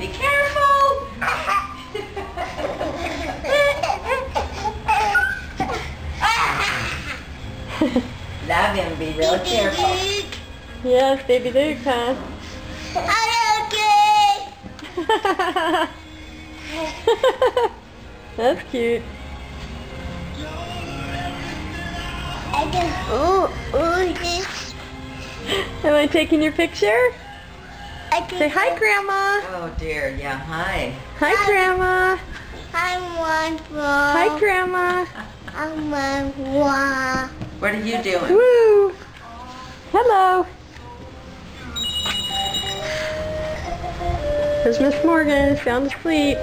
Be careful. Love him. Be real careful. yes, baby Luke, huh? That's cute. Oh, oh, this. Am I taking your picture? I Say hi, Grandma. Oh dear. Yeah. Hi. Hi, Grandma. I want Hi, Grandma. I want one. What are you doing? Woo. Hello. There's Miss Morgan, sound asleep.